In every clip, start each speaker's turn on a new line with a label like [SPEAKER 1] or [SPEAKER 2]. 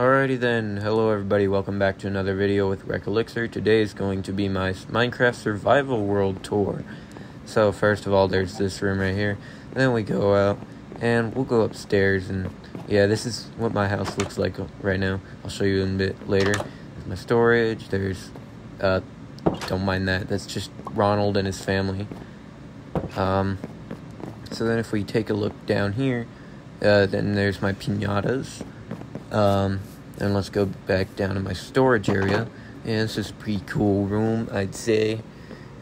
[SPEAKER 1] Alrighty then, hello everybody, welcome back to another video with Reck Elixir. Today is going to be my Minecraft Survival World Tour. So first of all, there's this room right here, and then we go out, and we'll go upstairs, and yeah, this is what my house looks like right now. I'll show you in a bit later. There's my storage, there's, uh, don't mind that, that's just Ronald and his family. Um, so then if we take a look down here, uh, then there's my pinatas. Um, and let's go back down to my storage area. And this is a pretty cool room, I'd say.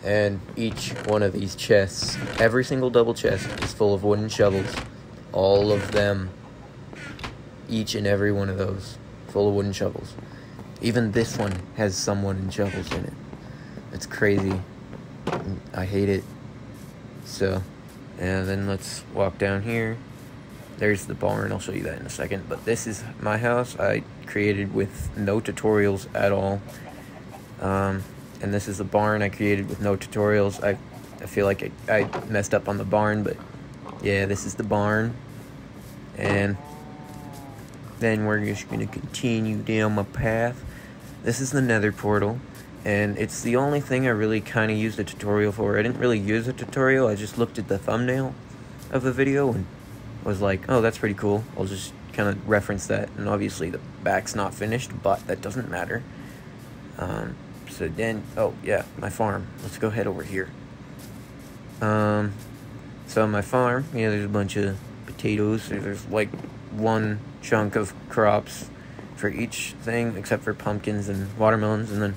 [SPEAKER 1] And each one of these chests, every single double chest is full of wooden shovels. All of them. Each and every one of those full of wooden shovels. Even this one has some wooden shovels in it. It's crazy. I hate it. So, and then let's walk down here there's the barn. I'll show you that in a second. But this is my house. I created with no tutorials at all. Um, and this is the barn I created with no tutorials. I, I feel like I, I messed up on the barn, but yeah, this is the barn. And then we're just going to continue down my path. This is the nether portal. And it's the only thing I really kind of used a tutorial for. I didn't really use a tutorial. I just looked at the thumbnail of the video and was like, oh, that's pretty cool. I'll just kind of reference that. And obviously the back's not finished, but that doesn't matter. Um, so then, oh yeah, my farm. Let's go head over here. Um, so my farm, yeah, there's a bunch of potatoes. There's like one chunk of crops for each thing, except for pumpkins and watermelons, and then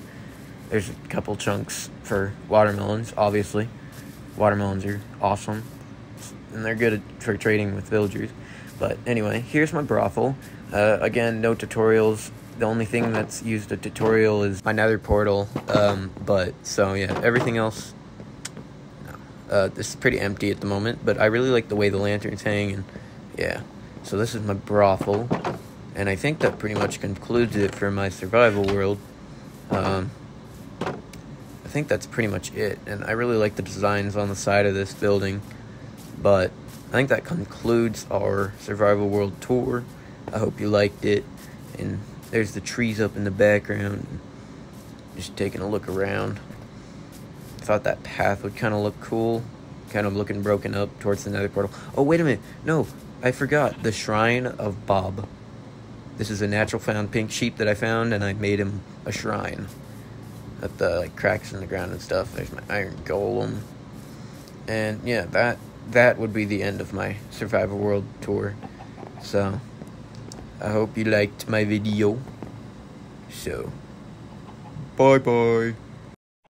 [SPEAKER 1] there's a couple chunks for watermelons. Obviously, watermelons are awesome and they're good for trading with villagers. But anyway, here's my brothel. Uh, again, no tutorials. The only thing that's used a tutorial is my nether portal. Um, but, so yeah, everything else. Uh, this is pretty empty at the moment, but I really like the way the lanterns hang, and yeah. So this is my brothel, and I think that pretty much concludes it for my survival world. Um, I think that's pretty much it, and I really like the designs on the side of this building. But I think that concludes our Survival World tour. I hope you liked it. And there's the trees up in the background. Just taking a look around. Thought that path would kind of look cool. Kind of looking broken up towards the nether portal. Oh, wait a minute. No, I forgot. The Shrine of Bob. This is a natural found pink sheep that I found, and I made him a shrine. At the like, cracks in the ground and stuff. There's my iron golem. And yeah, that that would be the end of my Survival World tour. So, I hope you liked my video. So, bye bye.